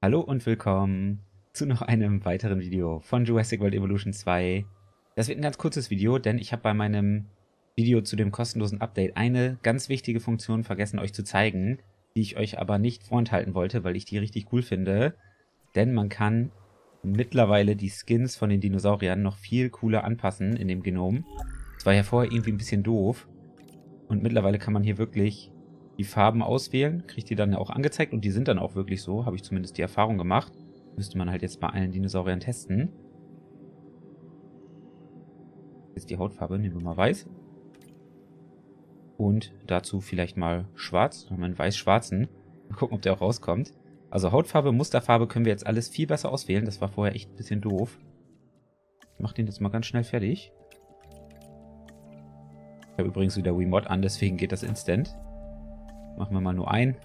Hallo und willkommen zu noch einem weiteren Video von Jurassic World Evolution 2. Das wird ein ganz kurzes Video, denn ich habe bei meinem Video zu dem kostenlosen Update eine ganz wichtige Funktion vergessen euch zu zeigen, die ich euch aber nicht vorenthalten wollte, weil ich die richtig cool finde. Denn man kann mittlerweile die Skins von den Dinosauriern noch viel cooler anpassen in dem Genom. Das war ja vorher irgendwie ein bisschen doof. Und mittlerweile kann man hier wirklich die Farben auswählen, kriegt die dann auch angezeigt und die sind dann auch wirklich so, habe ich zumindest die Erfahrung gemacht. Müsste man halt jetzt bei allen Dinosauriern testen. Jetzt die Hautfarbe, nehmen wir mal weiß. Und dazu vielleicht mal schwarz, dann haben wir einen weiß-schwarzen. Mal gucken, ob der auch rauskommt. Also Hautfarbe, Musterfarbe können wir jetzt alles viel besser auswählen. Das war vorher echt ein bisschen doof. Ich mach den jetzt mal ganz schnell fertig. Ich habe übrigens wieder Wiimote an, deswegen geht das instant. Machen wir mal nur ein.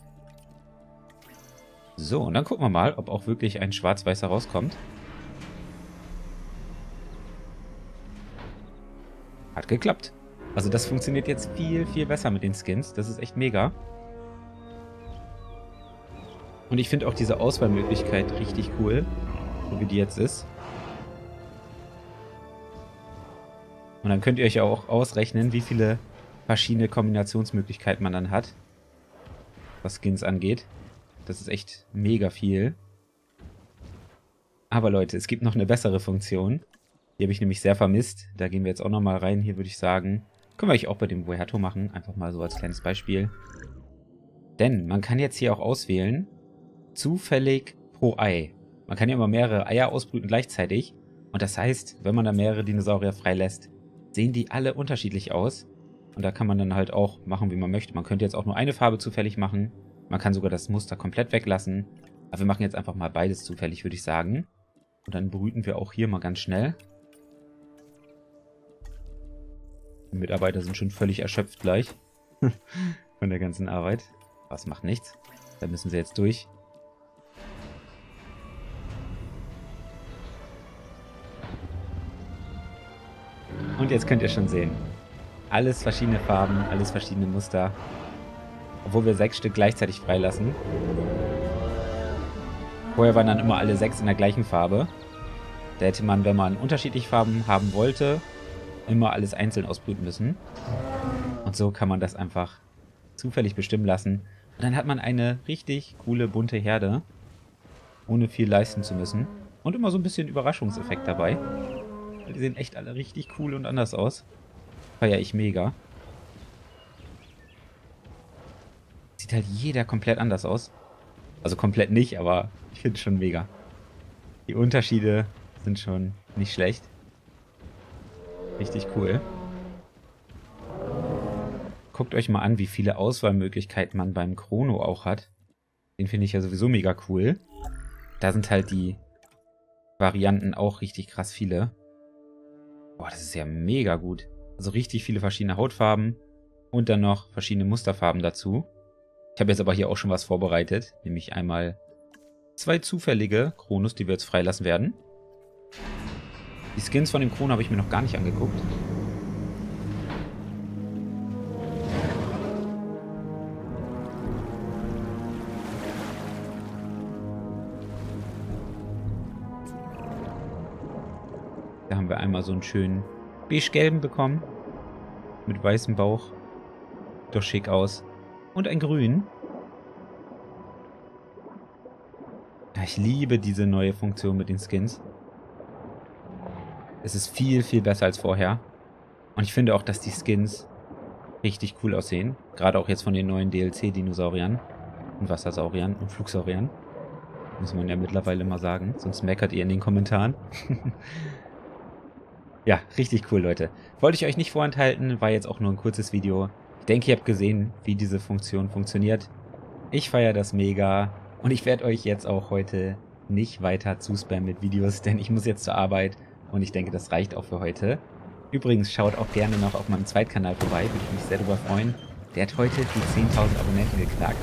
So, und dann gucken wir mal, ob auch wirklich ein schwarz-weißer rauskommt. Hat geklappt. Also das funktioniert jetzt viel, viel besser mit den Skins. Das ist echt mega. Und ich finde auch diese Auswahlmöglichkeit richtig cool, so wie die jetzt ist. Und dann könnt ihr euch auch ausrechnen, wie viele verschiedene Kombinationsmöglichkeiten man dann hat was Skins angeht. Das ist echt mega viel. Aber Leute, es gibt noch eine bessere Funktion. Die habe ich nämlich sehr vermisst. Da gehen wir jetzt auch nochmal rein. Hier würde ich sagen, können wir euch auch bei dem Voyato machen. Einfach mal so als kleines Beispiel. Denn man kann jetzt hier auch auswählen, zufällig pro Ei. Man kann ja immer mehrere Eier ausbrüten gleichzeitig. Und das heißt, wenn man da mehrere Dinosaurier freilässt, sehen die alle unterschiedlich aus. Und da kann man dann halt auch machen, wie man möchte. Man könnte jetzt auch nur eine Farbe zufällig machen. Man kann sogar das Muster komplett weglassen. Aber wir machen jetzt einfach mal beides zufällig, würde ich sagen. Und dann brüten wir auch hier mal ganz schnell. Die Mitarbeiter sind schon völlig erschöpft gleich. Von der ganzen Arbeit. Was macht nichts. Da müssen sie jetzt durch. Und jetzt könnt ihr schon sehen. Alles verschiedene Farben, alles verschiedene Muster. Obwohl wir sechs Stück gleichzeitig freilassen. Vorher waren dann immer alle sechs in der gleichen Farbe. Da hätte man, wenn man unterschiedliche Farben haben wollte, immer alles einzeln ausbrüten müssen. Und so kann man das einfach zufällig bestimmen lassen. Und dann hat man eine richtig coole, bunte Herde. Ohne viel leisten zu müssen. Und immer so ein bisschen Überraschungseffekt dabei. Die sehen echt alle richtig cool und anders aus feiere ich mega. Sieht halt jeder komplett anders aus. Also komplett nicht, aber ich finde es schon mega. Die Unterschiede sind schon nicht schlecht. Richtig cool. Guckt euch mal an, wie viele Auswahlmöglichkeiten man beim Chrono auch hat. Den finde ich ja sowieso mega cool. Da sind halt die Varianten auch richtig krass viele. Boah, das ist ja mega gut. Also richtig viele verschiedene Hautfarben und dann noch verschiedene Musterfarben dazu. Ich habe jetzt aber hier auch schon was vorbereitet, nämlich einmal zwei zufällige Kronos, die wir jetzt freilassen werden. Die Skins von dem Krono habe ich mir noch gar nicht angeguckt. Da haben wir einmal so einen schönen beige-gelben bekommen. Mit weißem Bauch. Doch schick aus. Und ein grün. ich liebe diese neue Funktion mit den Skins. Es ist viel, viel besser als vorher. Und ich finde auch, dass die Skins richtig cool aussehen. Gerade auch jetzt von den neuen DLC-Dinosauriern. Und Wassersauriern und Flugsauriern. Muss man ja mittlerweile mal sagen. Sonst meckert ihr in den Kommentaren. Ja, richtig cool, Leute. Wollte ich euch nicht vorenthalten, war jetzt auch nur ein kurzes Video. Ich denke, ihr habt gesehen, wie diese Funktion funktioniert. Ich feiere das mega und ich werde euch jetzt auch heute nicht weiter zuspammen mit Videos, denn ich muss jetzt zur Arbeit und ich denke, das reicht auch für heute. Übrigens, schaut auch gerne noch auf meinem Zweitkanal vorbei, würde ich mich sehr darüber freuen. Der hat heute die 10.000 Abonnenten geknackt.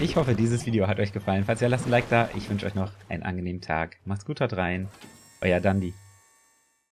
Ich hoffe, dieses Video hat euch gefallen. Falls ja, lasst ein Like da. Ich wünsche euch noch einen angenehmen Tag. Macht's gut, haut rein. Euer Dandy.